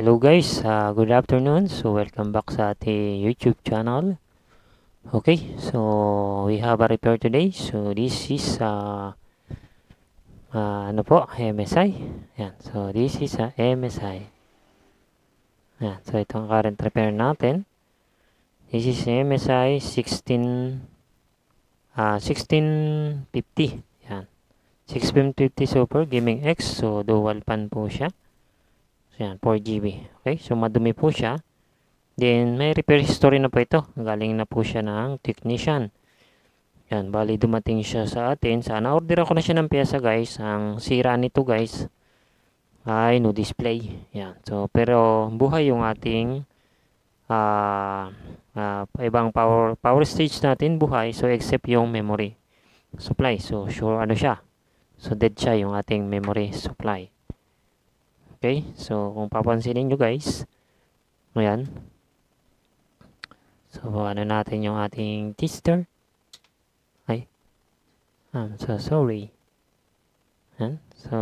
Hello guys, uh, good afternoon. So welcome back sa ating YouTube channel. Okay, so we have a repair today. So this is uh, uh, ano po, MSI. Yan. So this is a MSI. Yan. So ito ang current repair natin. This is MSI 16 uh, 1650. Yan. 1650 Super Gaming X. So dual pan po siya. So yan, 4GB. Okay, so madumi po siya. Then, may repair history na po ito. Galing na po siya ng technician. Yan, bali dumating siya sa atin. Sana order ako na siya ng pyesa guys. Ang sira nito guys ay no display. Yan. So, pero buhay yung ating uh, uh, ibang power power stage natin buhay. So, except yung memory supply. So, sure ano siya. So, dead siya yung ating memory supply. Okay, so kung papansinin nyo guys, ayan. So, ano natin yung ating tester. Ay, I'm so sorry. Ayan, so,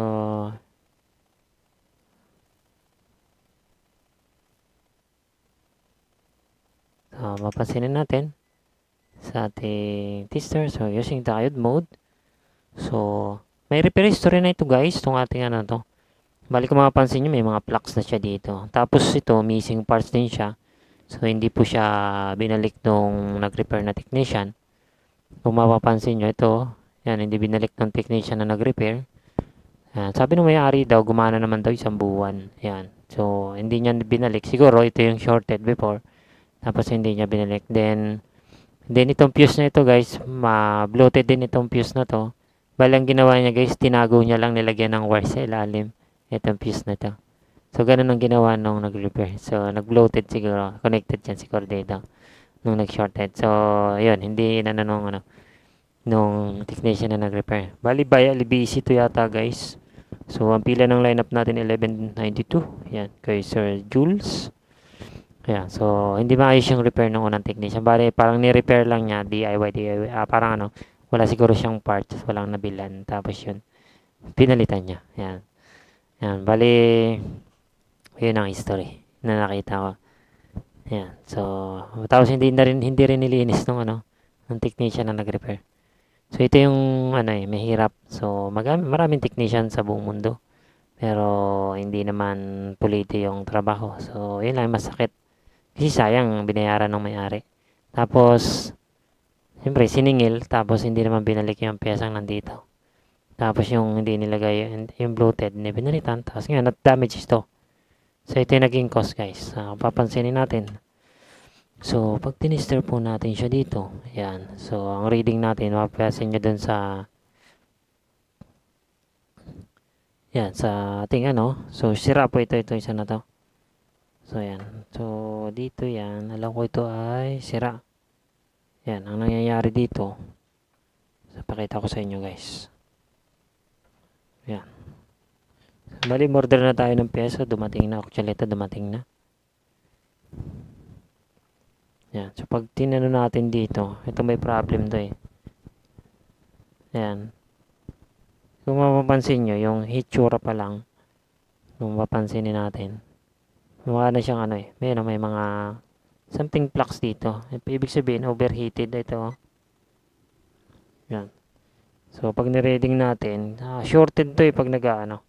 so mapansinin natin sa ating tester. So, using diode mode. So, may repair history na ito guys, itong ating ano to. Bali kung mapapansin nyo, may mga plugs na siya dito. Tapos ito, missing parts din siya. So, hindi po siya binalik nung nag-repair na technician. Kung mapapansin nyo, ito, yan, hindi binalik ng technician na nag-repair. Sabi ng may-ari daw, gumana naman daw isang buwan. Yan. So, hindi niya binalik. Siguro, ito yung shorted before. Tapos, hindi niya binalik. Then, then itong fuse na ito, guys, ma-bloated din itong fuse na to. Balang ginawa niya, guys, tinago niya lang nilagyan ng wire sa ilalim itong fuse na to. So, ganun ang ginawa nung nag-repair. So, nag-bloated siguro. Connected yan siguro dito. Nung nag-shorted. So, yun. Hindi na nung, ano, nung technician na nag-repair. Bali, by LBC to yata, guys. So, ang pila ng lineup natin, 1192. Yan. Kay Sir Jules. Ayan. So, hindi maayos yung repair ng unang technician. Bali, parang ni-repair lang niya. DIY, DIY. Ah, parang ano, wala siguro siyang parts. Walang nabilan. Tapos yun, pinalitan niya. Yan. Yan, bali, yun ang history na nakita ko. Yan, so, tapos hindi na rin, hindi rin nilinis nung ano, ng technician na nag-repair. So, ito yung, ano eh, mahirap. So, maraming technician sa buong mundo. Pero, hindi naman pulito yung trabaho. So, yun lang, masakit. Kasi sayang, binayaran ng may-ari. Tapos, siyempre, siningil, tapos hindi naman binalik yung piyesang nandito. Tapos yung hindi nilagay, yung bloated, hindi pinalitan. Tapos nga, not-damage ito. So, ito yung naging cost, guys. Uh, papansinin natin. So, pag tinister po natin siya dito, yan. So, ang reading natin, mapapasin nyo dun sa, yan, sa ating ano. So, sira po ito, ito isa na to. So, yan. So, dito yan. Alam ko ito ay sira. Yan, ang nangyayari dito. So, pakita ko sa inyo, guys. Yan. Bali, order na tayo ng peso. Dumating na. Actually, ito dumating na. Yan. So, pag tinano natin dito, ito may problem to eh. Yan. Kung mapapansin nyo, yung hitsura pa lang, kung mapapansinin natin, mukha na siyang ano eh. May, may mga something flux dito. Ibig sabihin, overheated ito. Yan. So, pag ni-reading natin, uh, shorted to eh pag nag-ano.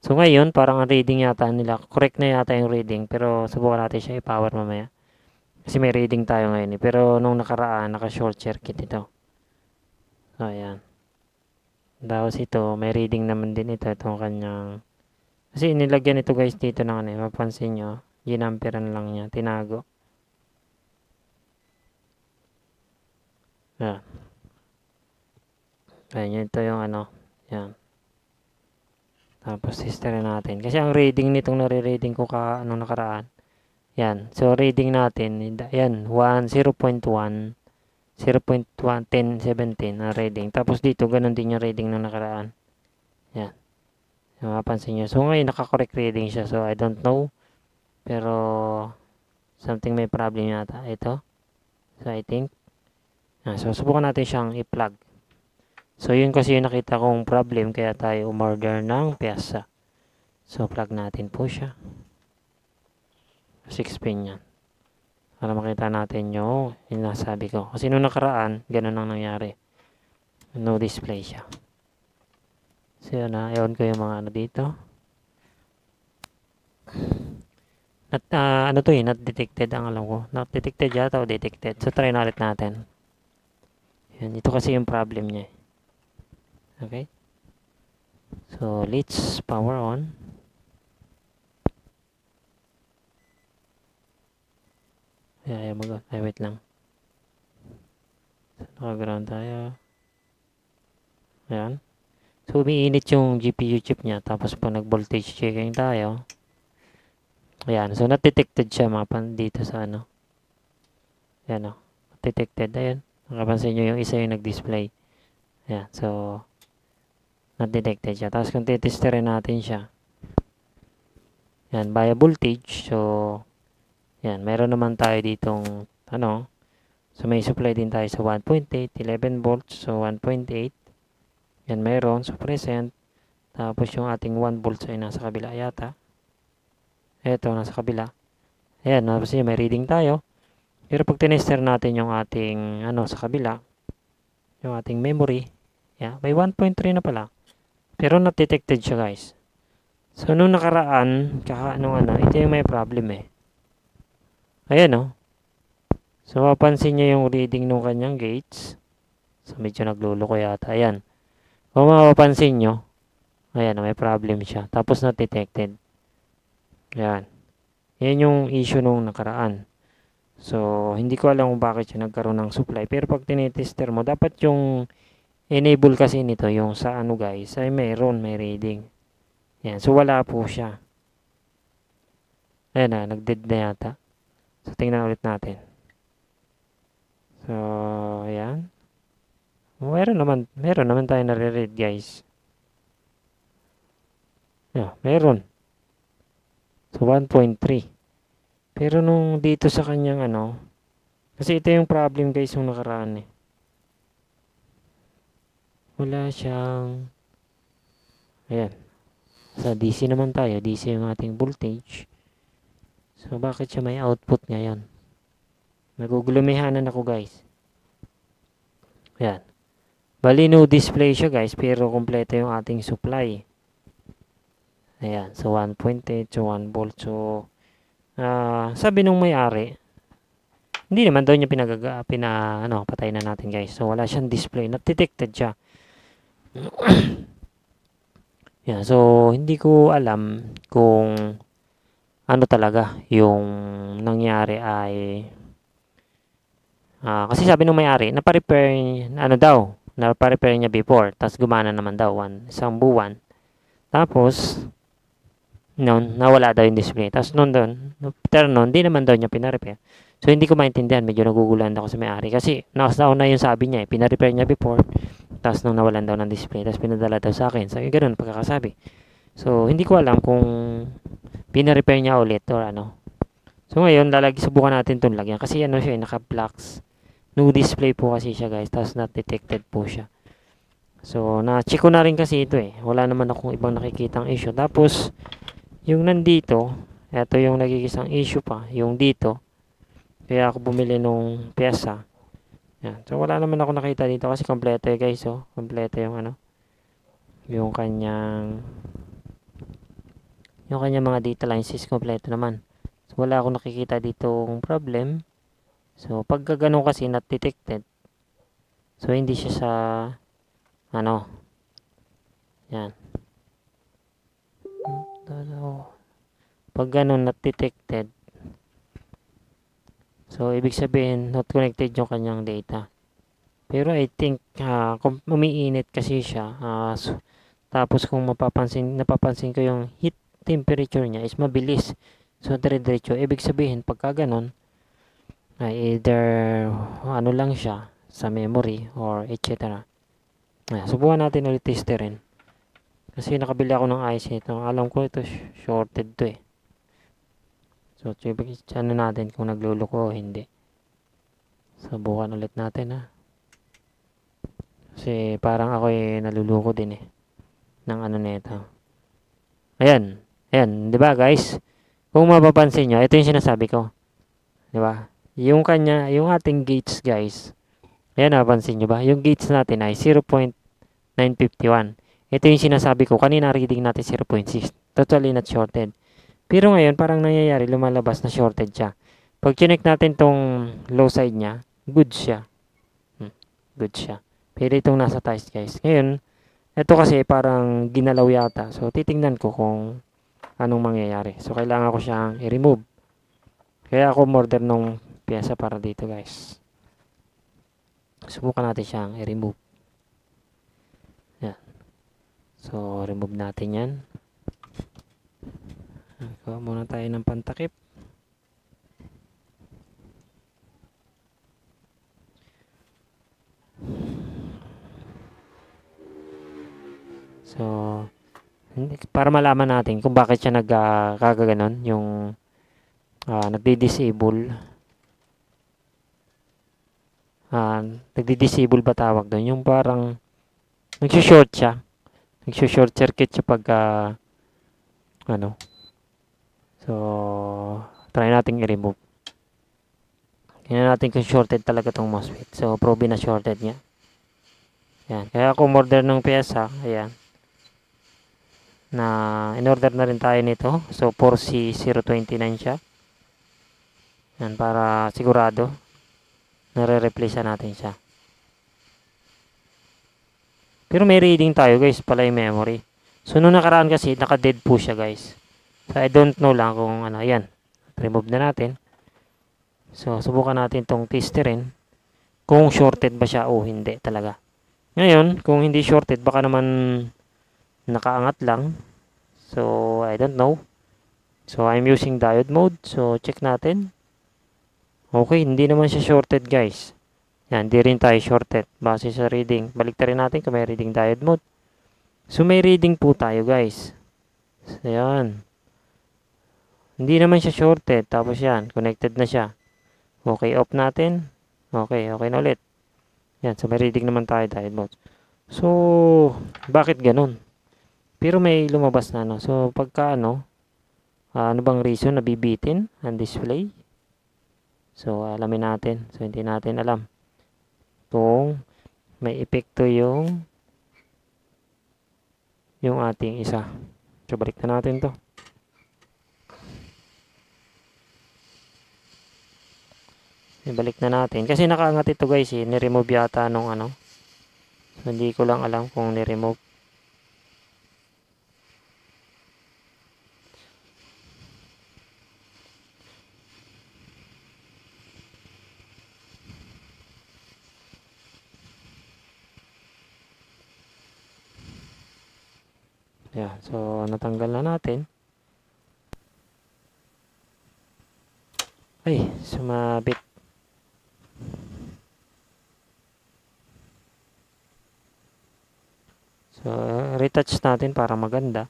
So, ngayon, parang ang reading yata nila, correct na yata yung reading, pero subukan natin siya i-power mamaya. Kasi may reading tayo ngayon eh. Pero nung nakaraan, naka-short circuit ito. So, ayan. Tapos ito, may reading naman din ito, itong kanyang, kasi nilagyan ito guys dito ng ano eh, mapansin nyo, ginamperan lang niya, tinago. Ayan. Ayan, ito yung ano. Yan. Tapos, sister natin. Kasi ang reading nitong nare-reading ko ka, anong nakaraan. Yan. So, reading natin. Yan. 1, 0.1. 0.1, 10, 17 na reading. Tapos dito, ganun din yung reading ng nakaraan. Yan. Mapapansin nyo. So, ngayon, naka-correct reading siya. So, I don't know. Pero, something may problem yata. Ito. So, I think. Yan. So, subukan natin siyang i-plug. So, yun kasi yung nakita kong problem kaya tayo umorder ng pyesa. So, plug natin po siya. 6 pin yan. Para makita natin yung sinasabi ko. Kasi nung nakaraan, ganun ang nangyari. No display siya. So yun na, ewan ko yung mga ano dito. Not, uh, ano to eh, not detected ang alam ko. Not detected yata o detected. So try na natin. Yan, ito kasi yung problem niya. eh. Okay? So, let's power on. Ay, ayaw mag wait lang. So, nakaground tayo. Ayan. So, umiinit yung GPU chip niya. Tapos, pag nag-voltage checking tayo. Ayan. So, not-detected siya mga pan dito sa ano. Ayan o. Detected. Ayan. Nakapansin nyo yung isa yung nag-display. Ayan. So, not detected siya. Tapos, kung titesterin natin siya. Ayan. Via voltage. So, yan, meron naman tayo ditong, ano, so may supply din tayo sa 1.8, 11 volts, so 1.8. Yan, meron, so present. Tapos yung ating 1 volts ay nasa kabila yata. Ito, nasa kabila. Ayan, tapos yun, may reading tayo. Pero pag tinester natin yung ating, ano, sa kabila, yung ating memory, yeah, may 1.3 na pala. Pero not detected siya, guys. So, nung nakaraan, kaka, nung ano, ito yung may problem eh. Ayan oh. So, mapansin niya yung reading ng kanyang gates. So, medyo nagluloko yata. Ayan. Kung mapapansin nyo, ayan, may problem siya. Tapos, not detected. Ayan. Yan yung issue nung nakaraan. So, hindi ko alam kung bakit siya nagkaroon ng supply. Pero pag tinitester mo, dapat yung enable kasi nito, yung sa ano guys, ay mayroon, may reading. Ayan. So, wala po siya. Ayan na, nag-dead na yata. So, tingnan ulit natin. So, ayan. Meron naman, meron naman tayo nare-read, guys. Yeah, meron. So, 1.3. Pero nung dito sa kanyang ano, kasi ito yung problem guys yung nakaraan eh. Wala siyang, ayan. Sa DC naman tayo, DC yung ating voltage. So, bakit siya may output ngayon? Nagugulumihanan ako, guys. Ayan. Bali, no display siya, guys, pero kompleto yung ating supply. Ayan. So, 1.8, so 1 volt. So, uh, sabi nung may-ari, hindi naman daw niya pinagaga, pina, ano, patay na natin, guys. So, wala siyang display. Not detected siya. yeah, so, hindi ko alam kung ano talaga yung nangyari ay uh, kasi sabi nung may-ari napa-repair ano daw napa-repair niya before tapos gumana naman daw one, isang buwan tapos noon nawala daw yung display tapos noon doon pero noon di naman daw niya pina-repair so hindi ko maintindihan medyo nagugulan ako sa may-ari kasi nasa na yung sabi niya eh, pina-repair niya before tapos nung nawalan daw ng display tapos pinadala daw sa akin so ganun pagkakasabi so hindi ko alam kung pina-repair niya ulit or ano. So ngayon, lalagi subukan natin itong lagyan. Kasi ano siya, eh, naka-blocks. No display po kasi siya guys. Tapos not detected po siya. So, na-check ko na rin kasi ito eh. Wala naman akong ibang nakikitang issue. Tapos, yung nandito, ito yung nagkikisang issue pa. Yung dito. Kaya ako bumili nung pyesa. Yan. So, wala naman ako nakita dito kasi kompleto guys. Oh. Kompleto yung ano. Yung kanyang yung kanya mga data lines is kompleto naman. So, wala akong nakikita ditong problem. So, pag ganun kasi not detected, so, hindi siya sa, ano, yan. Pag ganun not detected, so, ibig sabihin, not connected yung kanyang data. Pero I think, uh, kung umiinit kasi siya, uh, so, tapos kung mapapansin, napapansin ko yung heat temperature niya is mabilis. So, dire-diretso. Ibig sabihin, pagka ganun, ay either ano lang siya sa memory or etc. Ayan, subukan natin ulit testerin. Kasi nakabili ako ng IC nito. Alam ko ito shorted to eh. So, ano natin kung nagluloko o hindi. Subukan ulit natin ha. Kasi parang ako eh naluluko din eh. Ng ano nito. Ayan. Ayan, ba guys? kung mapapansin nyo, ito yung sinasabi ko. Ba? Yung kanya, yung ating gates guys, ayan napansin nyo ba? Yung gates natin ay 0.951. Ito yung sinasabi ko, kanina reading natin 0.6. Totally not shorted. Pero ngayon, parang nangyayari, lumalabas na shorted siya. Pag chinek natin tong low side niya, good siya. Hmm, good siya. Pero itong nasa taas guys. Ngayon, ito kasi parang ginalaw yata. So, titingnan ko kung anong mangyayari. So, kailangan ko siyang i-remove. Kaya ako order nung pyesa para dito guys. Subukan natin siyang i-remove. Yan. So, remove natin yan. Kuha muna tayo ng pantakip. So, para malaman natin kung bakit siya nagkakaganon, uh, yung uh, nagdi-disable. Uh, nagdi-disable ba tawag doon? Yung parang nagsi-short siya. Nagsi-short circuit siya pag uh, ano. So, try natin i-remove. Tingnan natin kung shorted talaga tong MOSFET. So, probe na shorted niya. Yan. Kaya ako order ng pyesa, ayan na in-order na rin tayo nito. So, 4C029 siya. Yan, para sigurado nare-replace natin siya. Pero may reading tayo guys, pala yung memory. So, nung nakaraan kasi, naka-dead po siya guys. So, I don't know lang kung ano, yan. Remove na natin. So, subukan natin tong testerin. Kung shorted ba siya o hindi talaga. Ngayon, kung hindi shorted, baka naman nakaangat lang. So, I don't know. So, I'm using diode mode. So, check natin. Okay, hindi naman siya shorted guys. Yan, hindi rin tayo shorted. Base sa reading. Balik rin natin kung may reading diode mode. So, may reading po tayo guys. So, yan. Hindi naman siya shorted. Tapos yan, connected na siya. Okay, off natin. Okay, okay na ulit. Yan, so may reading naman tayo diode mode. So, bakit ganun? Pero may lumabas na ano. So, pagka ano, uh, ano bang reason na bibitin ang display? So, alamin natin. So, hindi natin alam kung may epekto yung yung ating isa. So, balik na natin to. Ibalik na natin. Kasi nakaangat ito guys eh. Niremove yata nung ano. So, hindi ko lang alam kung niremove. Yan. So, natanggal na natin. Ay, sumabit. So, retouch natin para maganda.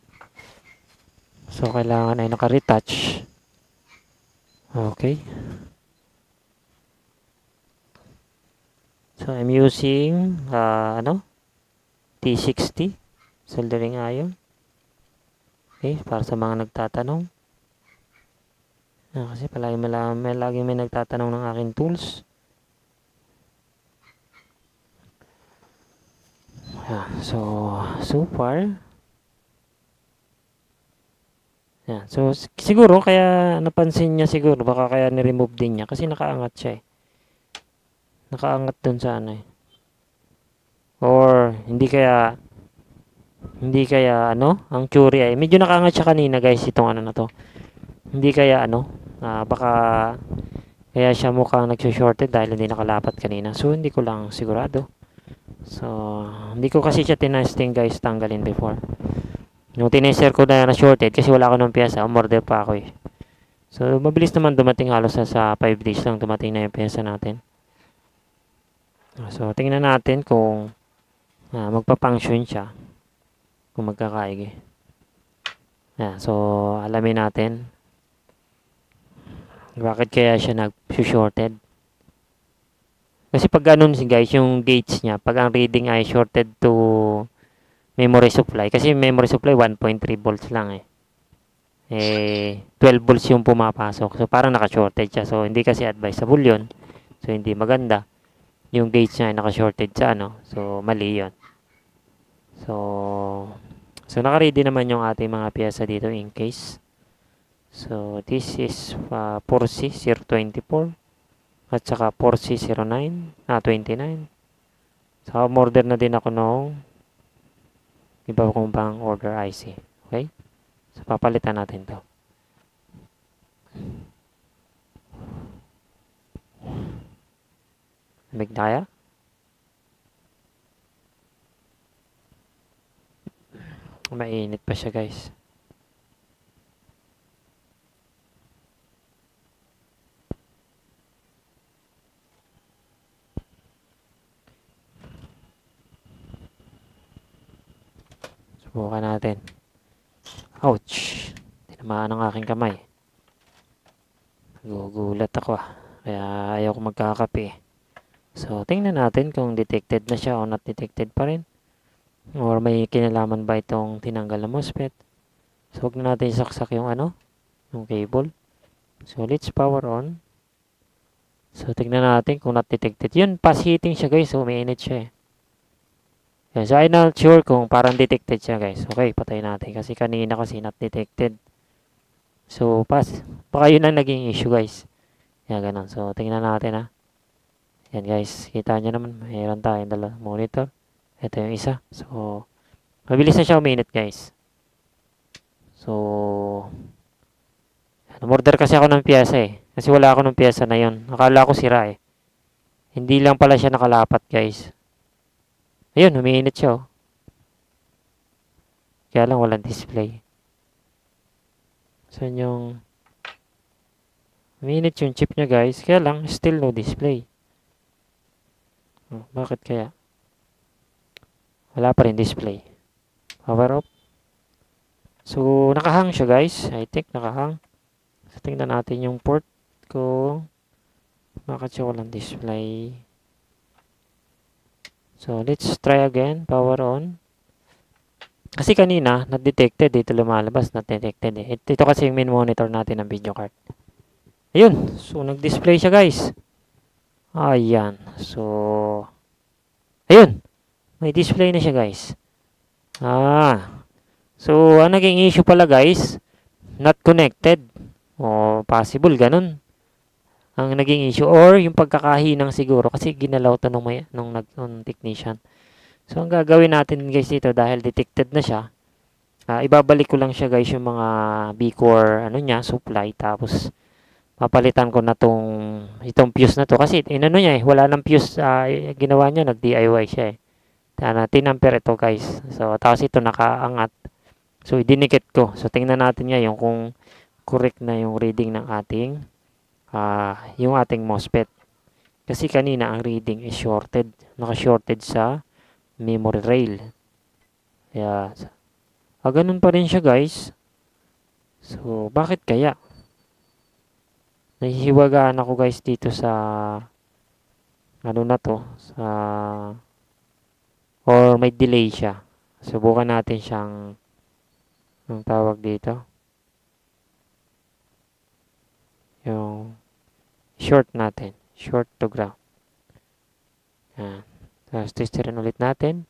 So, kailangan ay naka-retouch. Okay. So, I'm using, uh, ano? T60 soldering iron. Okay, para sa mga nagtatanong. Ah, kasi palagi may, lagi may nagtatanong ng aking tools. Ah, so, so far, yan. So, siguro, kaya napansin niya siguro, baka kaya ni-remove din niya. Kasi nakaangat siya eh. Nakaangat dun sa ano eh. Or, hindi kaya hindi kaya ano, ang Churi ay medyo nakaangat siya kanina guys itong ano na to. Hindi kaya ano, uh, baka kaya siya mukhang nagso-shorted dahil hindi nakalapat kanina. So hindi ko lang sigurado. So hindi ko kasi siya tinesting guys tanggalin before. Nung tinester ko na na shorted kasi wala ako ng piyesa, umorder pa ako eh. So mabilis naman dumating halos sa, sa 5 days lang dumating na yung piyesa natin. So tingnan natin kung uh, magpa-function siya kung magkakaigi. Yan, so alamin natin bakit kaya siya nag-shorted. Kasi pag ganun si guys, yung gates niya, pag ang reading ay shorted to memory supply, kasi memory supply 1.3 volts lang eh. eh 12 volts yung pumapasok. So parang naka-shorted siya. So hindi kasi advisable 'yon. So hindi maganda. Yung gauge niya ay naka-shorted sa ano. So mali 'yon. So So naka-ready naman yung ating mga piyesa dito in case. So this is uh, 4C024 at saka 4C09 ah 29. So order na din ako nung iba kong bang order IC. Okay? So, papalitan natin to. Lamig na kaya? Mainit pa siya guys. Subukan natin. Ouch! Tinamaan ang aking kamay. Nagugulat ako ah. Kaya ayaw ko magkakape. So, tingnan natin kung detected na siya o not detected pa rin. Or may kinalaman ba itong tinanggal na MOSFET. So, huwag na natin saksak yung ano, yung cable. So, let's power on. So, tingnan natin kung not detected. Yun, pass heating siya guys. So, may init siya eh. Yan. So, I'm not sure kung parang detected siya, guys. Okay, patay natin. Kasi kanina kasi not detected. So, pass. Baka yun ang naging issue, guys. Yan, ganun. So, tingnan natin, ha. Yan, guys. Kita nyo naman. Mayroon tayong dala monitor. Ito yung isa. So, mabilis na siya uminit, guys. So, order kasi ako ng piyesa, eh. Kasi wala ako ng piyesa na yun. Akala ko sira, eh. Hindi lang pala siya nakalapat, guys. Ayun, umiinit siya oh. Kaya lang walang display. Saan yung... Umiinit yung chip niya guys. Kaya lang, still no display. Oh, bakit kaya? Wala pa rin display. Power off. So, nakahang siya guys. I think nakahang. So, tingnan natin yung port ko. Bakit siya walang display? So, let's try again. Power on. Kasi kanina, not detected. Dito lumalabas, not detected. Eh. Ito, kasi yung main monitor natin ng video card. Ayun. So, nag-display siya, guys. Ayan. So, ayun. May display na siya, guys. Ah. So, ang naging issue pala, guys, not connected. O, possible, ganun ang naging issue or yung pagkakahinang siguro kasi ginalaw to nung, may, nung, nag, nung technician. So, ang gagawin natin guys dito dahil detected na siya, uh, ibabalik ko lang siya guys yung mga B-core ano niya, supply tapos papalitan ko na tong itong fuse na to kasi inano niya eh, wala nang fuse uh, ginawa niya, nag-DIY siya eh. Tana, tinamper ito guys. So, tapos ito nakaangat. So, idinikit ko. So, tingnan natin ngayon kung correct na yung reading ng ating uh, yung ating MOSFET. Kasi kanina ang reading is shorted. Naka-shorted sa memory rail. Kaya, ah, ganun pa rin siya guys. So, bakit kaya? Nahihiwagaan ako guys dito sa ano na to, sa or may delay siya. Subukan natin siyang ang tawag dito. Yung short natin. Short to ground. Yan. Tapos testerin ulit natin.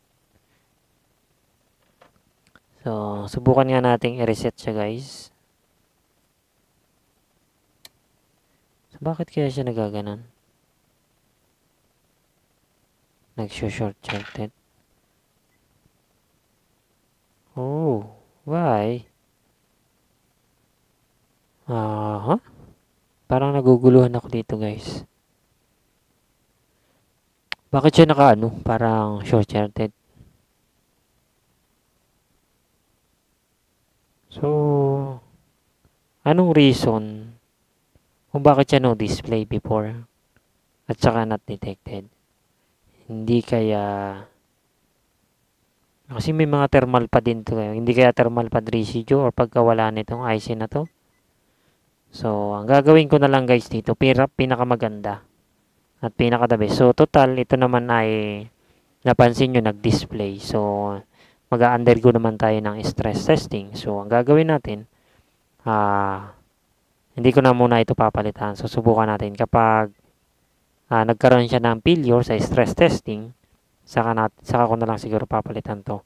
So, subukan nga natin i-reset siya guys. So, bakit kaya siya nagaganon? Nag-short circuited. Oh, why? Uh, huh? Parang naguguluhan ako dito guys. Bakit siya naka ano? Parang short-sighted. So, anong reason kung bakit siya no display before at saka not detected? Hindi kaya kasi may mga thermal pa din to. Eh. Hindi kaya thermal pad residue or pagkawala nitong IC na to. So, ang gagawin ko na lang guys dito, pira, pinakamaganda at pinakatabi. So, total, ito naman ay napansin nyo, nag-display. So, mag-undergo naman tayo ng stress testing. So, ang gagawin natin, ah, hindi ko na muna ito papalitan. So, subukan natin. Kapag ah, nagkaroon siya ng failure sa stress testing, saka, nat saka ko na lang siguro papalitan to.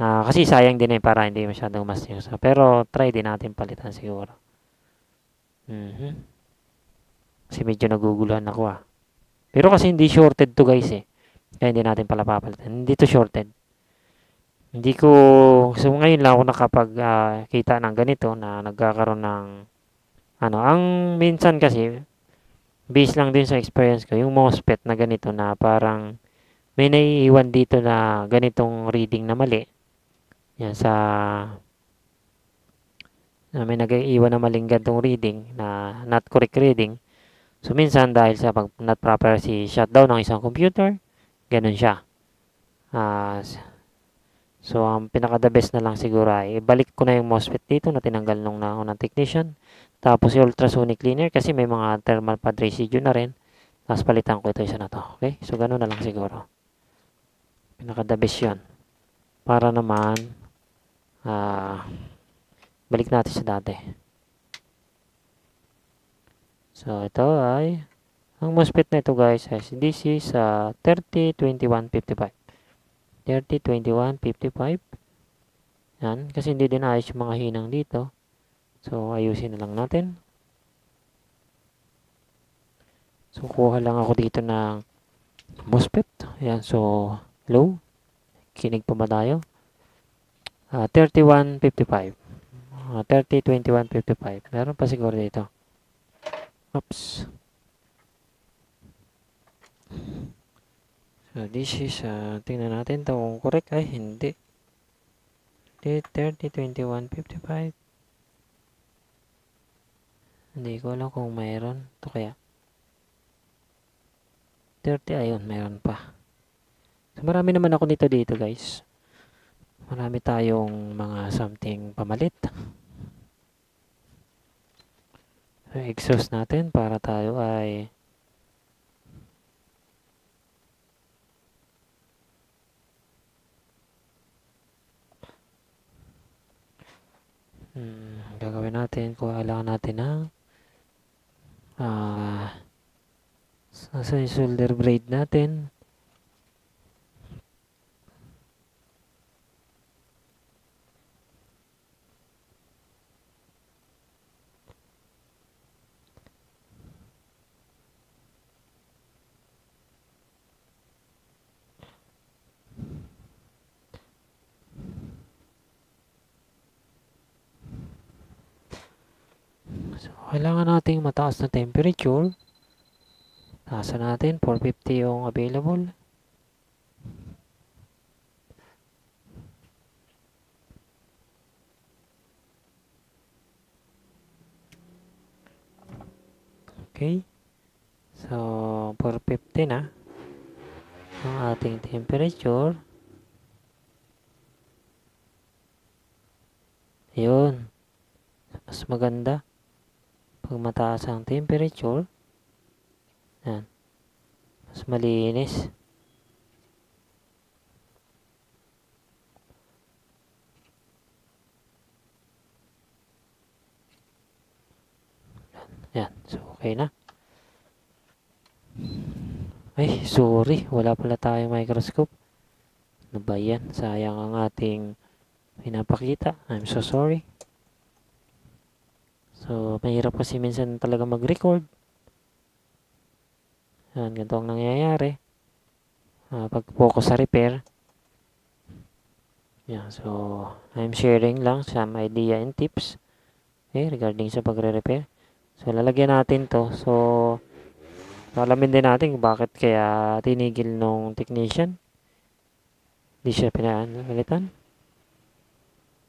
Ah, kasi sayang din eh para hindi masyadong masyosa. Pero try din natin palitan siguro. Mhm. Kasi medyo naguguluhan ako ah. Pero kasi hindi shorted to guys eh. Kaya hindi natin pala papalitan. Hindi to shorted. Hindi ko, so ngayon lang ako nakapag ah, kita ng ganito na nagkakaroon ng ano, ang minsan kasi based lang din sa experience ko, yung MOSFET na ganito na parang may naiiwan dito na ganitong reading na mali. Yan sa na may nag-iiwan na maling gantong reading na not correct reading. So minsan dahil sa pag not proper si shutdown ng isang computer, ganun siya. Ah, so ang pinaka the best na lang siguro ay ibalik ko na yung MOSFET dito na tinanggal nung naunang technician. Tapos yung ultrasonic cleaner kasi may mga thermal pad residue na rin. Tapos palitan ko ito isa na to. Okay? So ganun na lang siguro. Pinaka the best yun. Para naman ah balik natin sa dati. So, ito ay, ang MOSFET na ito guys, is DC sa 302155. 302155. Yan, kasi hindi din ayos yung mga hinang dito. So, ayusin na lang natin. So, kuha lang ako dito ng MOSFET. Yan, so, low. Kinig pa ba tayo? Uh, 3155. Uh, 302155. Meron pa siguro dito. Oops. So, this is, uh, tingnan natin to kung correct. Ay, hindi. 302155. Hindi ko alam kung mayroon. Ito kaya. 30, ayun, mayroon pa. So, marami naman ako nito dito, guys. Marami tayong mga something pamalit. Exhaust natin para tayo ay hmm, gagawin natin kung kailangan natin ng ah uh, sa shoulder blade natin So, kailangan nating mataas na temperature. Nasa natin, 450 yung available. Okay. So, 450 na ang ating temperature. Ayun. Mas maganda pag mataas ang temperature, yan, mas malinis. Yan, so okay na. Ay, sorry, wala pala tayong microscope. Ano ba yan? Sayang ang ating pinapakita. I'm so sorry. So, mahirap kasi minsan talaga mag-record. Yan, ganito ang nangyayari. Uh, pag-focus sa repair. Yan, so, I'm sharing lang some idea and tips okay, regarding sa pagre-repair. So, lalagyan natin to. So, alamin din natin bakit kaya tinigil nung technician. Hindi siya pinalitan.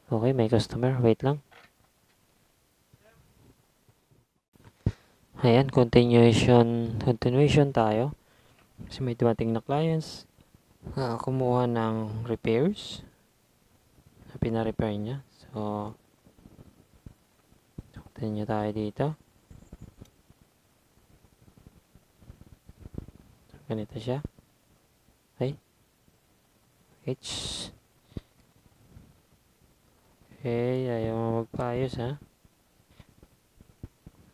Okay, may customer. Wait lang. Ayan, continuation, continuation tayo. Kasi may dumating na clients. Uh, kumuha ng repairs. Pina-repair niya. So, continue tayo dito. Ganito siya. Okay. H. Okay, ayaw magpaayos ha.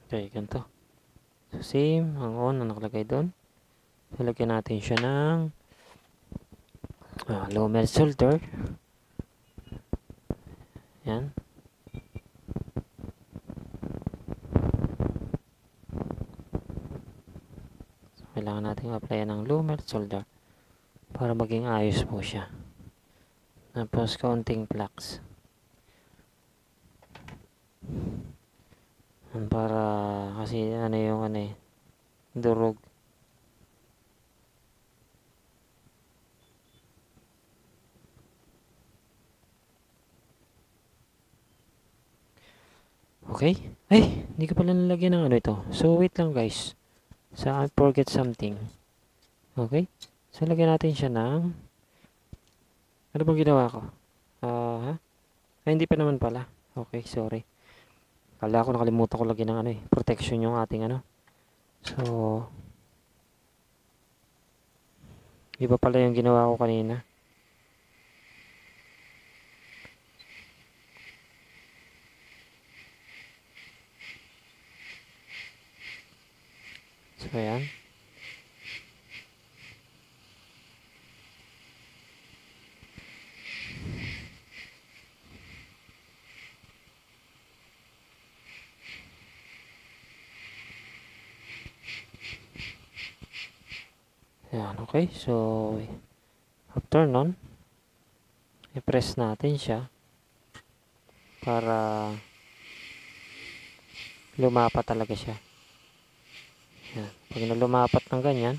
Okay, ganito. So, same. Ang on na nakalagay doon. So, lagyan natin siya ng uh, lower shoulder. Yan. So, kailangan natin applyan ng loomer solder para maging ayos po siya. Tapos, kaunting flux. Para, kasi ano yung ano eh, durog. Okay. Ay, hindi ko pala nalagyan ng ano ito. So, wait lang guys. So, I forget something. Okay. So, lagyan natin siya ng ano bang ginawa ko? Ah, uh, ha? Ay, hindi pa naman pala. Okay, sorry. Kala ko nakalimutan ko lagyan ng ano eh. Protection yung ating ano. So, iba pala yung ginawa ko kanina. So, ayan. Ayan, okay. So, after nun, i-press natin siya para lumapat talaga siya. Ayan. Pag nalumapat ng ganyan,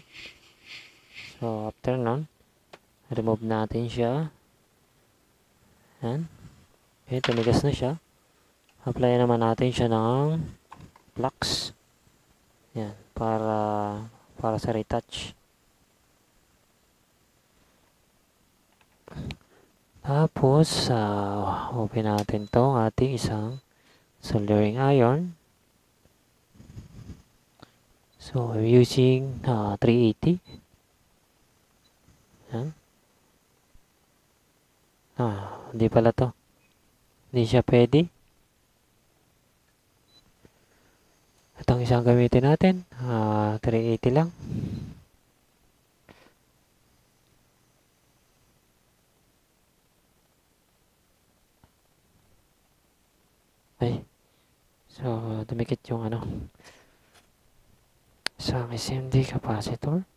so, after nun, remove natin siya. Ayan. Okay, tumigas na siya. Apply naman natin siya ng flux. Ayan, para para sa retouch. Tapos, uh, open natin to ating isang soldering iron. So, I'm using uh, 380. Yan. Ah, hindi pala to. Hindi siya pwede. At ang isang gamitin natin, uh, 380 lang. Ay. So, dumikit yung ano. Sa SMD capacitor.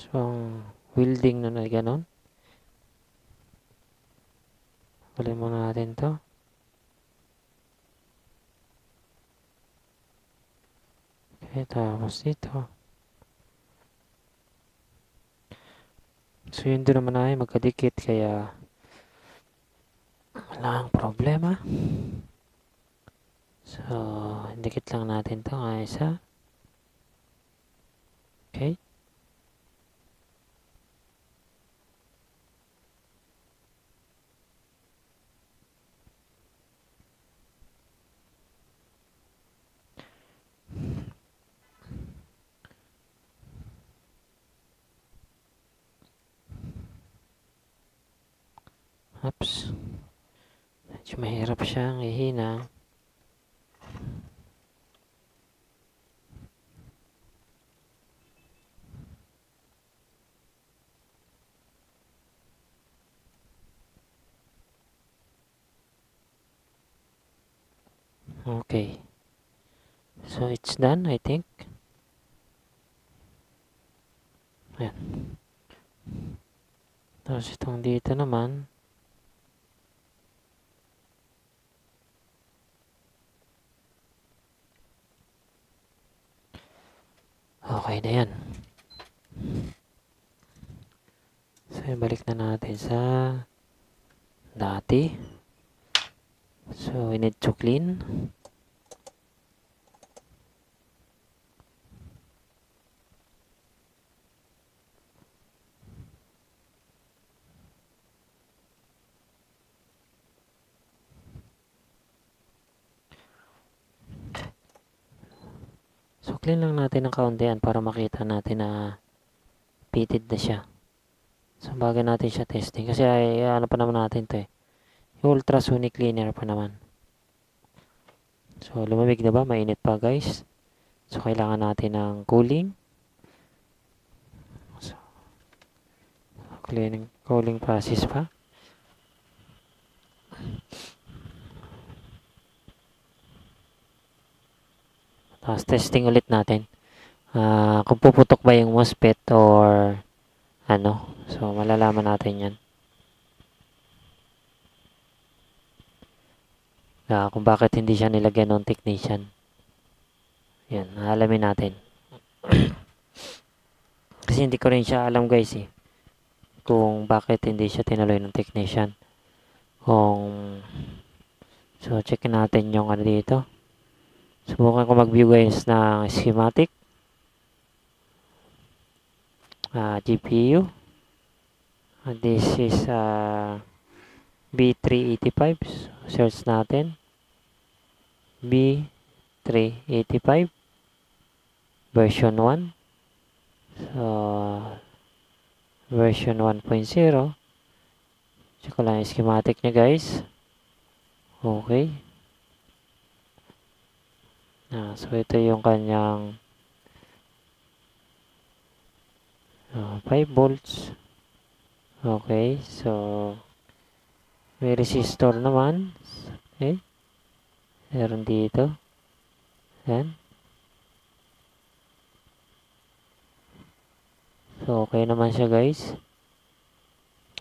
So, welding nun ay ganon. Ulit muna natin to. Okay, tapos dito. So, yun din naman ay magkadikit kaya walang problema. So, dikit lang natin ito nga isa. Okay. Oops. Medyo mahirap siyang ihina. Okay. So, it's done, I think. Ayan. Tapos itong dito naman, Okay na yan. So, balik na natin sa dati. So, we need to clean. So, clean lang natin ng kaunti yan para makita natin na pitted na siya. So, bago natin siya testing. Kasi, ay, ano pa naman natin to eh. Yung ultrasonic cleaner pa naman. So, lumamig na ba? Mainit pa, guys. So, kailangan natin ng cooling. So, cleaning, cooling process pa. Tapos, testing ulit natin. Uh, kung puputok ba yung MOSFET or ano. So, malalaman natin yan. Uh, kung bakit hindi siya nilagyan ng technician. Yan, alamin natin. Kasi hindi ko rin siya alam guys eh. Kung bakit hindi siya tinuloy ng technician. Kung So, check natin yung ano dito. Subukan ko mag-view guys ng schematic. Uh, GPU. Uh, this is uh, B385. So, search natin. B385 version 1. So, version 1.0. Check ko lang yung schematic niya guys. Okay. Ah, so, ito yung kanyang uh, 5 volts. Okay, so may resistor naman. Okay. Meron dito. Yan. So, okay naman siya guys.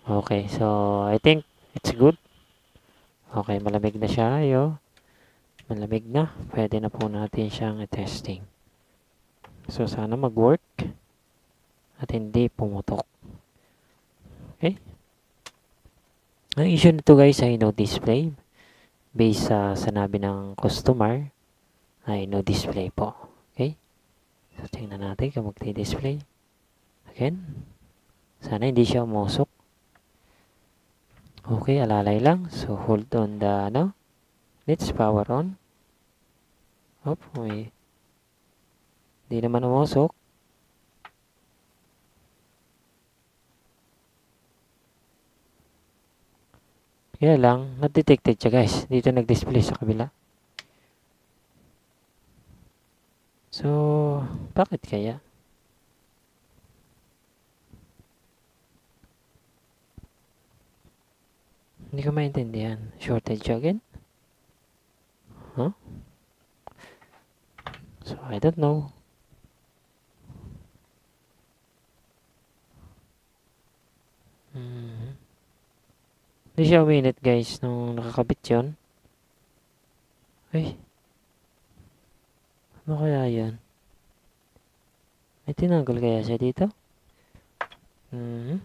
Okay, so I think it's good. Okay, malamig na siya. Yo malamig na, pwede na po natin siyang i-testing. So, sana mag-work at hindi pumutok. Okay? Ang issue nito guys ay no display. Based sa sanabi ng customer ay no display po. Okay? So, tingnan natin kung magti-display. Again. Sana hindi siya umusok. Okay, alalay lang. So, hold on the, ano, Let's power on. Hop, may di naman umusok. Kaya lang, not-detected siya guys. Dito nag-display sa kabila. So, bakit kaya? Hindi ko maintindihan. Shortage again? Huh? So, I don't know. Hmm. Hindi siya uminit guys nung nakakabit yun. Ay. Ano kaya yan? May tinanggal kaya siya dito? Hmm.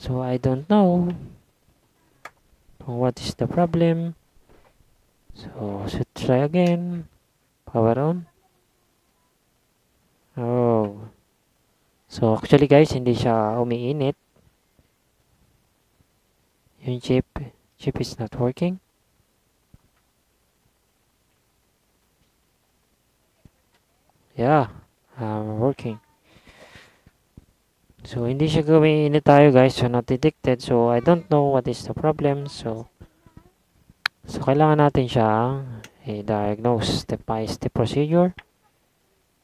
So, I don't know. What is the problem? So, should try again. Power on. Oh. So, actually guys, hindi siya umiinit. Yung chip, chip is not working. Yeah, um, working. So, hindi siya gumiinit tayo guys. So, not detected. So, I don't know what is the problem. So, So, kailangan natin siyang i-diagnose step by step procedure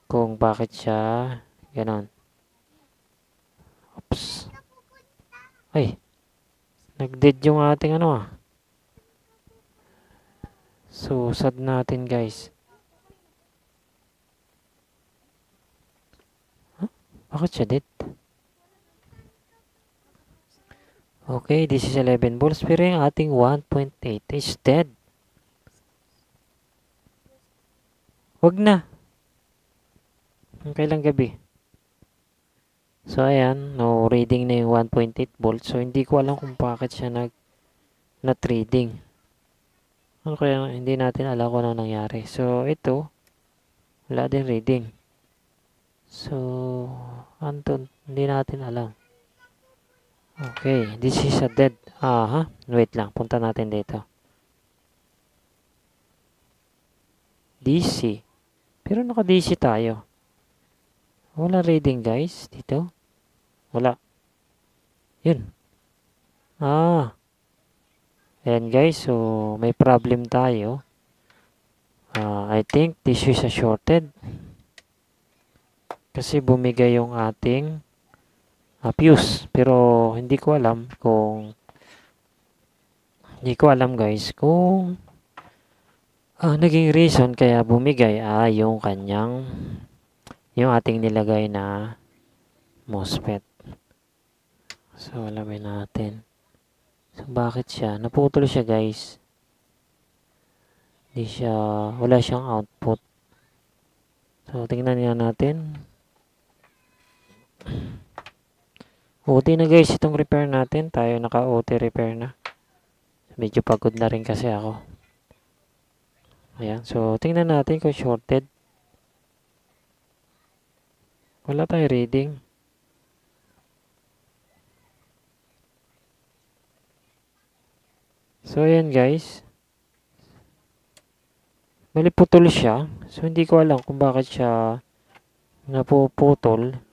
kung bakit siya ganon. Oops. Ay, nag-dead yung ating ano ah. So, sad natin guys. Huh? Bakit siya dead? Okay, this is 11 volts pero yung ating 1.8 is dead. Wag na. Kailang gabi. So, ayan. No reading na yung 1.8 volts. So, hindi ko alam kung bakit siya nag not reading. Ano kaya hindi natin alam kung ano nangyari. So, ito. Wala din reading. So, Anton, hindi natin alam. Okay, this is a dead. Aha, wait lang. Punta natin dito. DC. Pero naka-DC tayo. Wala reading guys dito. Wala. Yun. Ah. Ayan guys, so may problem tayo. Uh, I think this is a shorted. Kasi bumigay yung ating uh, fuse. Pero hindi ko alam kung hindi ko alam guys kung uh, naging reason kaya bumigay ah, yung kanyang yung ating nilagay na MOSFET. So, alamin natin. So, bakit siya? Naputol siya, guys. Hindi siya, wala siyang output. So, tingnan nga natin. OT na guys, itong repair natin. Tayo naka-OT repair na. Medyo pagod na rin kasi ako. Ayan. So, tingnan natin kung shorted. Wala tayong reading. So, ayan guys. Mali putol siya. So, hindi ko alam kung bakit siya napuputol.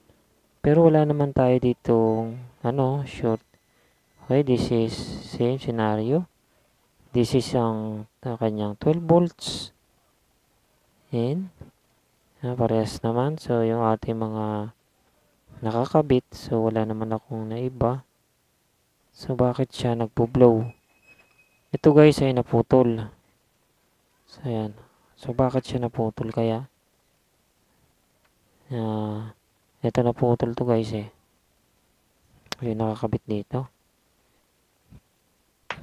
Pero wala naman tayo dito ano, short. Okay, this is same scenario. This is ang uh, kanyang 12 volts. And, uh, parehas naman. So, yung ating mga nakakabit. So, wala naman akong naiba. So, bakit siya nagpo-blow? Ito guys ay naputol. So, ayan. So, bakit siya naputol kaya? Uh, ito naputol to guys eh. Yung nakakabit dito.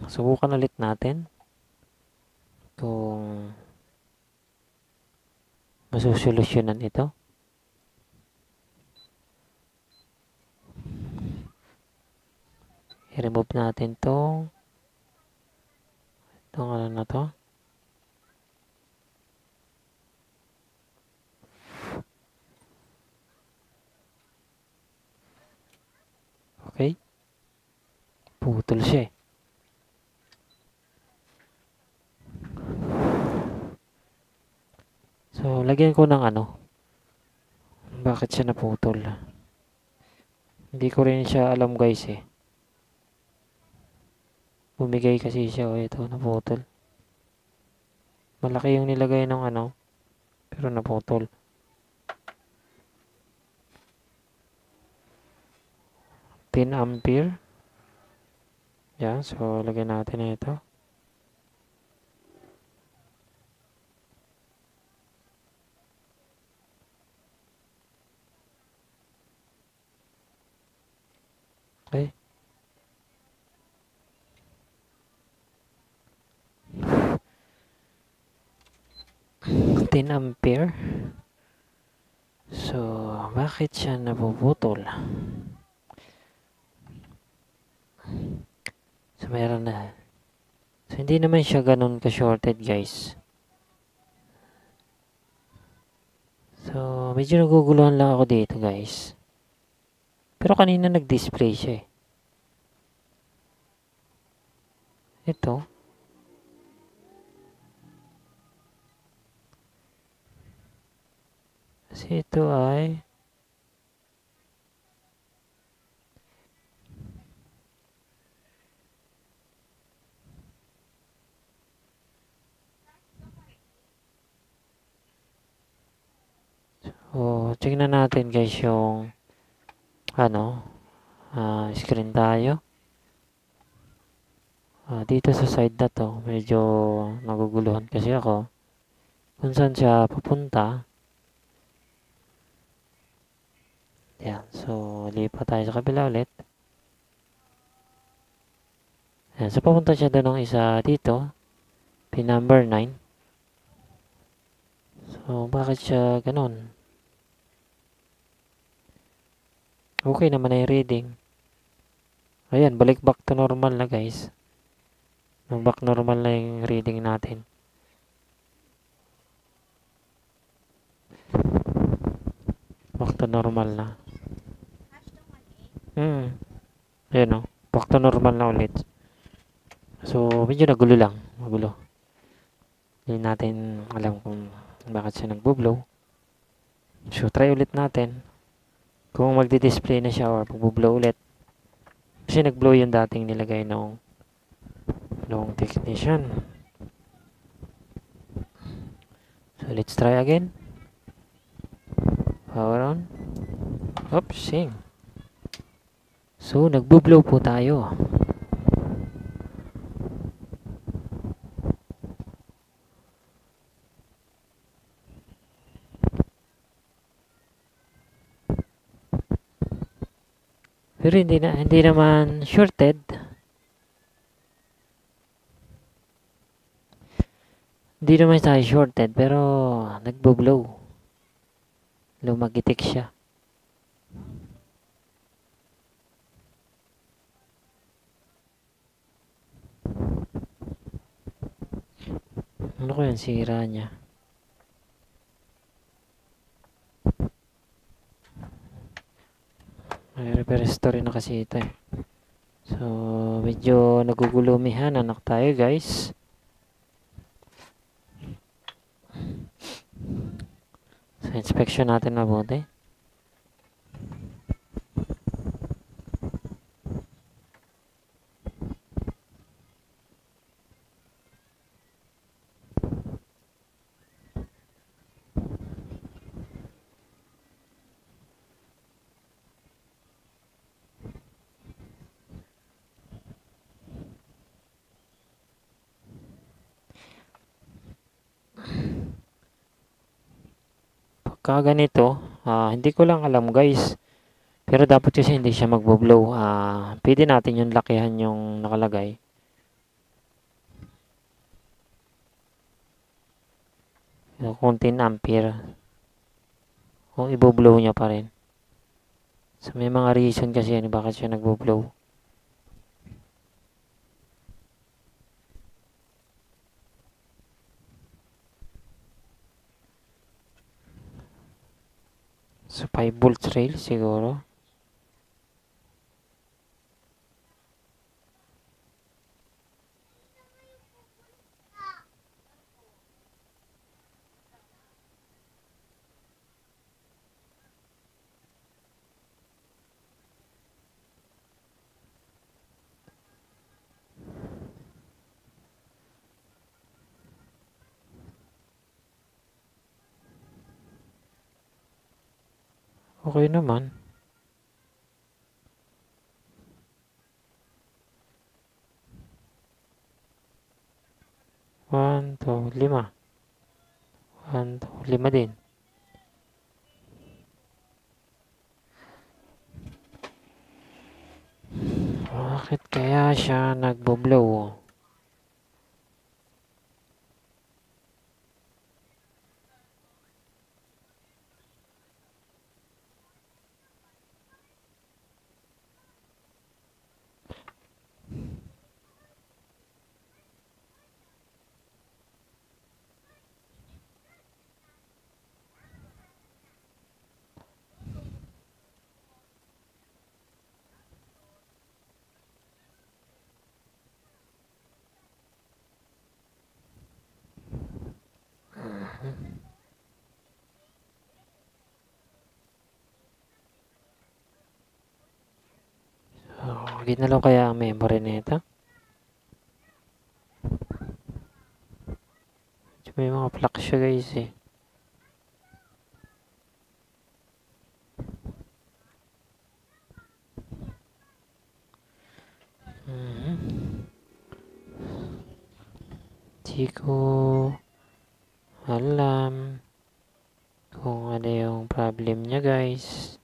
Subukan ulit natin. Kung masusolusyonan ito. I-remove natin tong Itong ano na to. Okay. Putol siya eh. So, lagyan ko ng ano. Bakit siya naputol? Hindi ko rin siya alam guys eh. Bumigay kasi siya. O, ito, naputol. Malaki yung nilagay ng ano. Pero naputol. Ten ampere. Yan. So, lagyan natin na ito. Okay. 10 ampere. So, bakit siya napuputol? So, meron na. So, hindi naman siya ganun ka-shorted, guys. So, medyo naguguluhan lang ako dito, guys. Pero kanina nag-display siya eh. Ito. Kasi ito ay So, tingnan natin guys yung ano, uh, screen tayo. Uh, dito sa side na to, medyo naguguluhan kasi ako. Kung saan siya papunta. Yan. So, lipat tayo sa kabila ulit. Yan. So, papunta siya doon ng isa dito. Pin number 9. So, bakit siya ganun? Okay naman na yung reading. Ayan, balik back to normal na guys. Back normal na yung reading natin. Back to normal na. Hmm. Ayan o. Oh. Back to normal na ulit. So, medyo nagulo lang. Magulo. Hindi natin alam kung bakit siya nagbo-blow. So, try ulit natin. Kung magdi-display na siya or magbo-blow ulit. Kasi nag-blow yung dating nilagay nung nung technician. So let's try again. Power on. Oops, sing. So nagbo-blow po tayo. Pero hindi na hindi naman shorted. Hindi naman tayo shorted pero nagbo-blow. Lumagitik siya. Ano ko yan sira niya? May repair story na kasi ito eh. So, medyo nagugulumihan. Anak tayo guys. So, inspection natin mabuti. Pagka ganito, ah, hindi ko lang alam guys. Pero dapat kasi hindi siya magbo-blow. Ah, pwede natin yung lakihan yung nakalagay. Yung konting ampere. Kung ibo-blow niya pa rin. So may mga reason kasi yan bakit siya nagbo-blow. So 5 volts rail siguro. Okay naman. One, two, lima. One, two, lima din. Bakit kaya siya nagbo-blow? So, ginalaw kaya ang memory nito? May mga flux siya guys eh. Mhm. Di ko alam kung ano yung problem niya guys.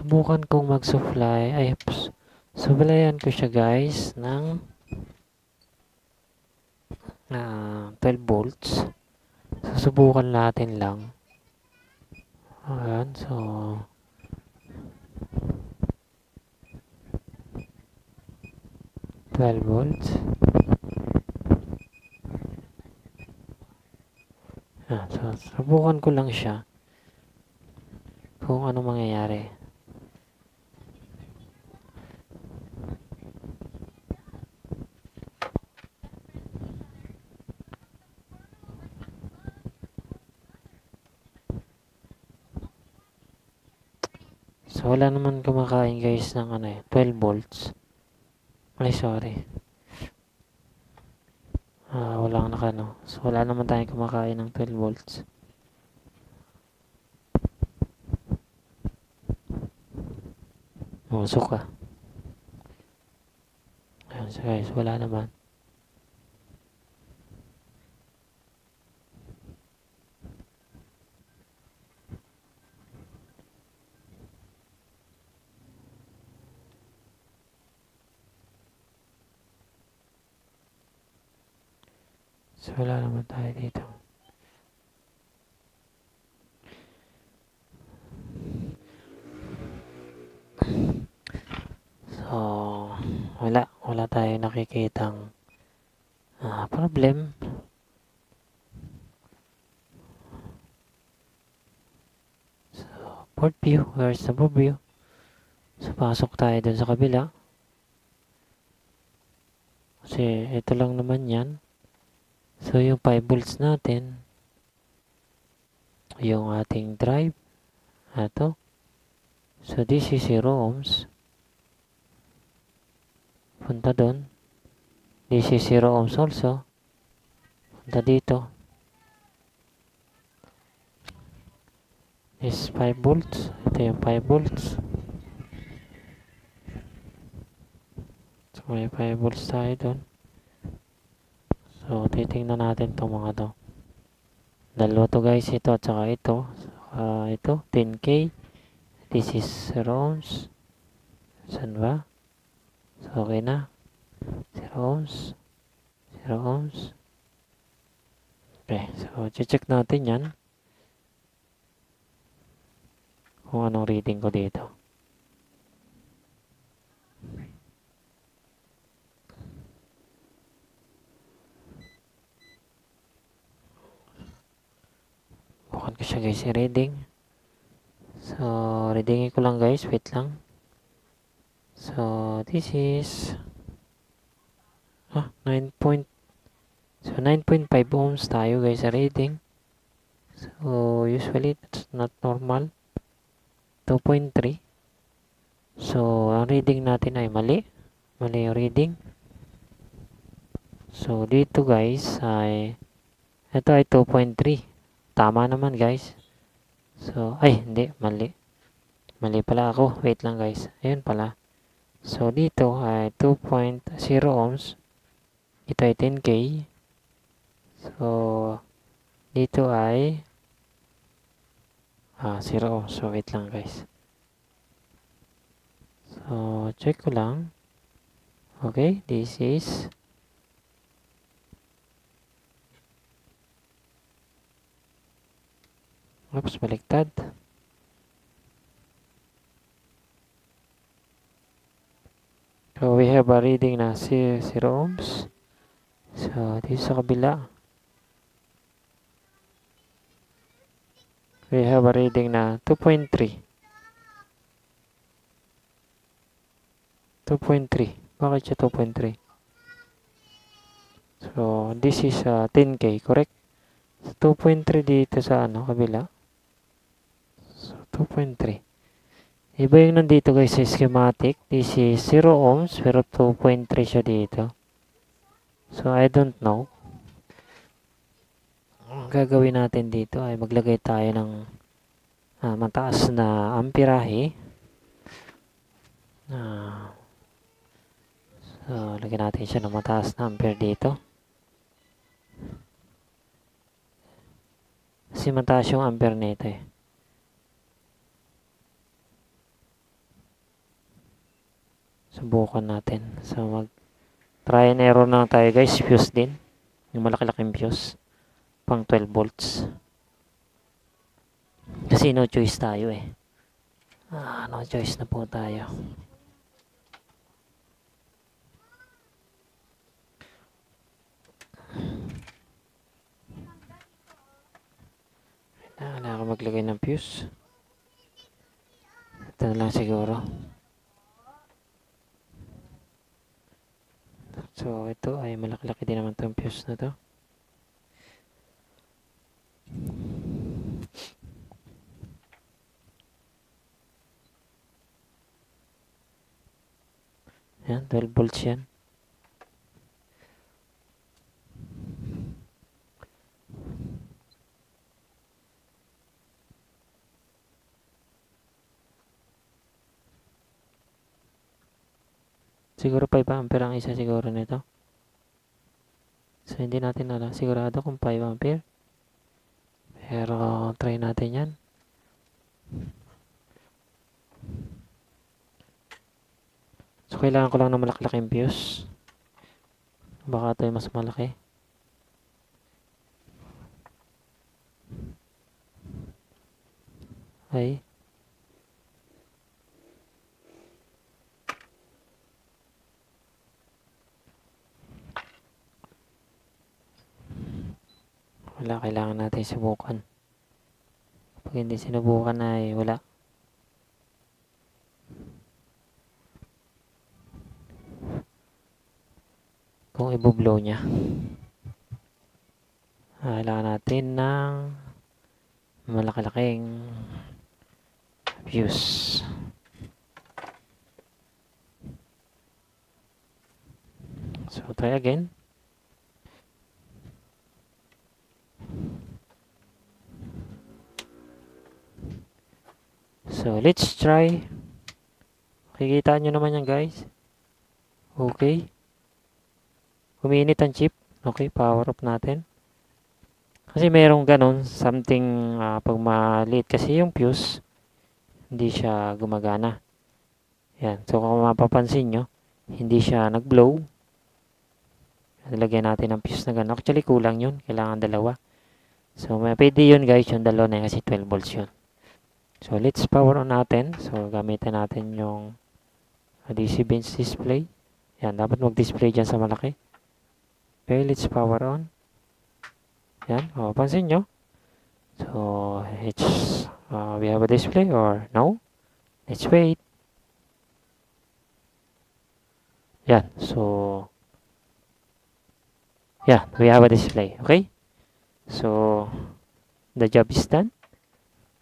Subukan kong mag-supply. Ay, supplyan ko siya guys ng na 12 volts. Susubukan natin lang. Ayan, so twelve volts. Ayan, so subukan ko lang siya kung ano mangyayari. So, wala naman kumakain guys ng ano eh, 12 volts. Ay, sorry. Ah, wala naka ano. So, wala naman tayong kumakain ng 12 volts. Musok ka. Ayun, so guys, wala naman. So, wala naman tayo dito. So, wala. Wala tayo nakikitang ah, problem. So, port the port view? So, pasok tayo dun sa kabila. Kasi, ito lang naman yan. So, yung 5 volts natin, yung ating drive, ito. So, this is 0 ohms. Punta doon. This is 0 ohms also. Punta dito. This 5 volts. Ito yung 5 volts. So, may 5 volts tayo doon. So, titingnan natin itong mga to. Dalawa to guys, ito at saka ito. Uh, ito, 10K. This is 0 ohms. Saan ba? So, okay na. 0 ohms. 0 ohms. Okay, so, check natin yan. Kung anong reading ko dito. Bukan ko siya guys i-reading. So, readingin ko lang guys. Wait lang. So, this is ah, 9 point so 9.5 ohms tayo guys reading. So, usually that's not normal. 2.3. So, ang reading natin ay mali. Mali yung reading. So, dito guys ay ito ay 2.3. Tama naman guys. So, ay hindi, mali. Mali pala ako. Wait lang guys. Ayun pala. So, dito ay 2.0 ohms. Ito ay 10K. So, dito ay ah, 0 ohms. So, wait lang guys. So, check ko lang. Okay, this is Oops, baliktad. So, we have a reading na 0 ohms. So, dito sa kabila. We have a reading na 2.3. 2.3. Bakit siya 2.3? So, this is uh, 10K, correct? So, 2.3 dito sa ano, kabila. So, 2.3. Iba yung nandito guys sa schematic. This is 0 ohms pero 2.3 siya dito. So, I don't know. Ang gagawin natin dito ay maglagay tayo ng uh, mataas na amperahe. Uh, so, lagyan natin siya ng mataas na ampere dito. Kasi mataas yung ampere nito eh. Subukan natin. So, mag try and error na tayo guys. Fuse din. Yung malaki-laking fuse. Pang 12 volts. Kasi no choice tayo eh. Ah, no choice na po tayo. Wala ako maglagay ng fuse. Ito na lang siguro. So, ito ay malaki-laki din naman itong fuse na to. Yan, 12 volts yan. Siguro 5 ampere ang isa siguro nito. So, hindi natin alam. Sigurado kung 5 ampere. Pero, try natin yan. So, kailangan ko lang ng malaki-laking fuse. Baka ito mas malaki. Ay. Wala, kailangan natin subukan. Pag hindi sinubukan ay wala. Kung ibublow niya. Kailangan natin ng malaki-laking views. So, try again. So, let's try. Kikita nyo naman yan, guys. Okay. Uminit ang chip. Okay, power up natin. Kasi merong ganun, something, uh, pag maliit kasi yung fuse, hindi siya gumagana. Yan. So, kung mapapansin nyo, hindi siya nag-blow. Lagyan natin ng fuse na gano'n. Actually, kulang yun. Kailangan dalawa. So, may pwede yun guys, yung dalawa na yun kasi 12 volts yun. So, let's power on natin. So, gamitin natin yung DC bench display. Yan, dapat mag-display dyan sa malaki. Okay, let's power on. Yan, o, pansin nyo. So, it's, uh, we have a display or no? Let's wait. Yan, so, yeah, we have a display, okay? So, the job is done.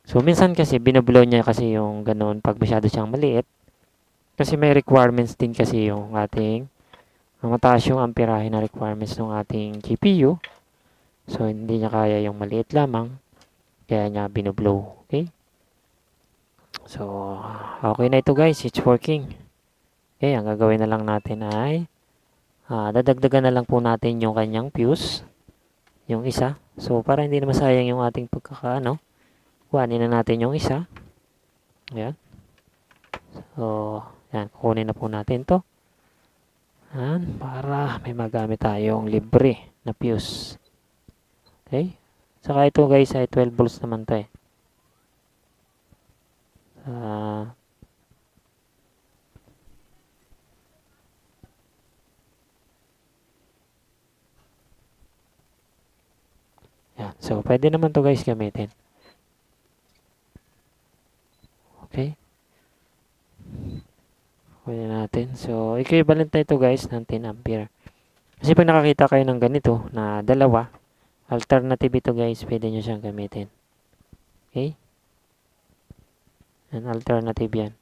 So, minsan kasi, binublow niya kasi yung ganun pag masyado siyang maliit. Kasi may requirements din kasi yung ating, ang mataas yung amperahe na requirements ng ating GPU. So, hindi niya kaya yung maliit lamang. Kaya niya binublow. Okay? So, okay na ito guys. It's working. Okay, ang gagawin na lang natin ay uh, dadagdagan na lang po natin yung kanyang fuse. Yung isa. So, para hindi na masayang yung ating pagkakaano. Kuhanin na natin yung isa. Ayan. So, yan. Kukunin na po natin to. Ayan. Para may magamit tayong libre na fuse. Okay. Saka ito guys ay 12 volts naman to eh. Uh, yan. So, pwede naman to guys gamitin. Okay. Pwede natin. So, equivalent na ito guys ng 10 ampere. Kasi pag nakakita kayo ng ganito na dalawa, Alternative ito guys, pwede nyo siyang gamitin. Okay? An alternative yan.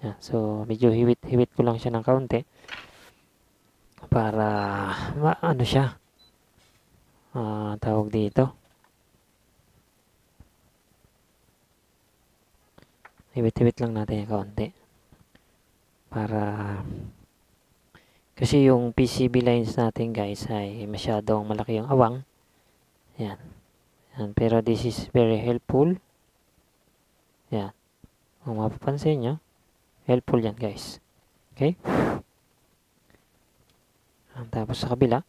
Yan. So, medyo hiwit-hiwit ko lang siya ng kaunti. Para, ano siya? Uh, tawag dito. Hiwit-hiwit lang natin yung kaunti. Para, kasi yung PCB lines natin guys ay masyadong malaki yung awang. Yan. Yan. Pero this is very helpful. Yan. Kung mapapansin nyo, helpful yan guys. Okay? Tapos sa kabila,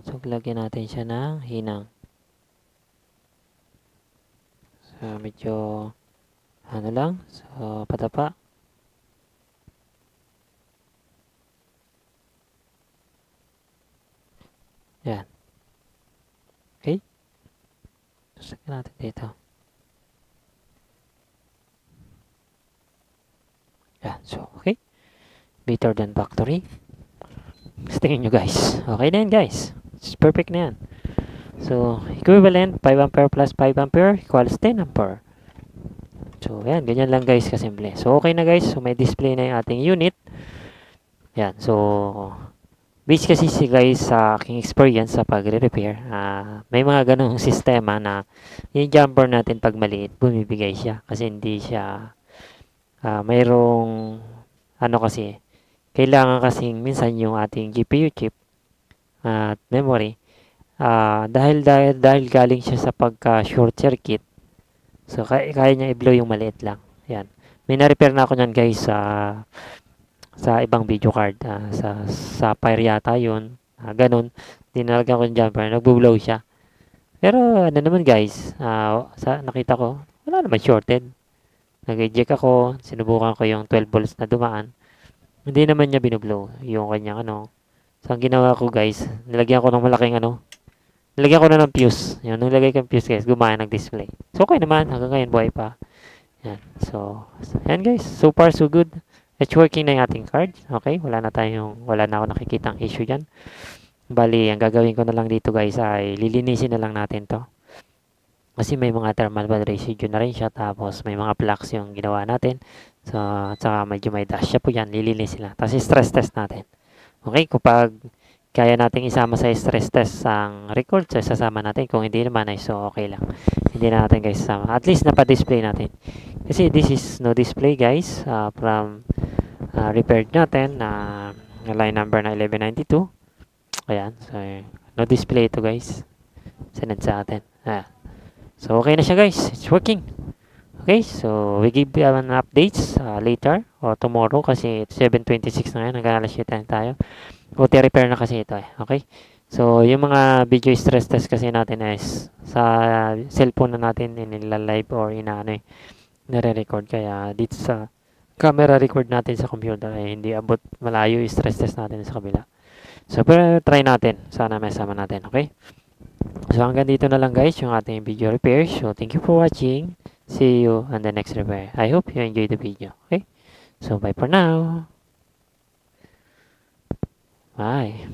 so lagyan natin siya ng hinang. So medyo ano lang, so patapa. Yan. Okay? Tusagyan natin dito. Yan. So, okay. Better than factory. Sa tingin nyo guys. Okay na yan guys. It's perfect na yan. So, equivalent 5 ampere plus 5 ampere equals 10 ampere. So, yan. Ganyan lang guys kasimple. So, okay na guys. So, may display na yung ating unit. Yan. So, based kasi si guys sa aking experience sa pagre-repair, ah, may mga ganong sistema na yung jumper natin pag maliit, bumibigay siya. Kasi hindi siya, ah, mayroong, ano kasi, kailangan kasing minsan yung ating GPU chip at memory, ah, dahil, dahil, dahil galing siya sa pagka short circuit, so kaya, kaya niya i-blow yung maliit lang. Yan. May na-repair na ako niyan guys sa sa ibang video card. ah, sa Sapphire yata yun. Ah, ganun. Dinalagyan ko yung jumper. Nagbo-blow siya. Pero ano naman guys, ah, sa, nakita ko, wala naman shorted. Nag-eject ako, sinubukan ko yung 12 volts na dumaan. Hindi naman niya binublow yung kanyang ano. So, ang ginawa ko guys, nilagyan ko ng malaking ano, nilagyan ko na ng fuse. Yan, nilagay ko yung fuse guys, gumana nag-display. So, okay naman, hanggang ngayon buhay pa. Yan, so, yan guys, so far so good. It's working na yung ating card. Okay, wala na tayong, wala na ako nakikitang issue dyan. Bali, ang gagawin ko na lang dito guys ay lilinisin na lang natin to. Kasi may mga thermal band residue na rin siya. Tapos may mga flux yung ginawa natin. So, at saka medyo may dust siya po yan. Lilinisin lang. Tapos stress test natin. Okay, kapag kaya nating isama sa stress test ang record, so sasama natin. Kung hindi naman ay so okay lang. Hindi na natin guys sasama. At least napa-display natin. Kasi this is no display guys uh, from uh, repaired natin na uh, line number na 1192. Ayan. So, no display ito guys. Sinad sa atin. Ayan. So, okay na siya guys. It's working. Okay, so we give you an updates uh, later or tomorrow kasi 7.26 na ngayon. Hanggang alas 7 na tayo. Buti repair na kasi ito eh. Okay? So, yung mga video stress test kasi natin is sa cellphone na natin inila-live or ina ano eh, nare-record. Kaya dito sa camera record natin sa computer ay hindi abot malayo stress test natin sa kabila. So, pero try natin. Sana may sama natin. Okay? So, hanggang dito na lang guys yung ating video repair. So, thank you for watching. See you on the next repair. I hope you enjoyed the video. Okay? So, bye for now. Bye.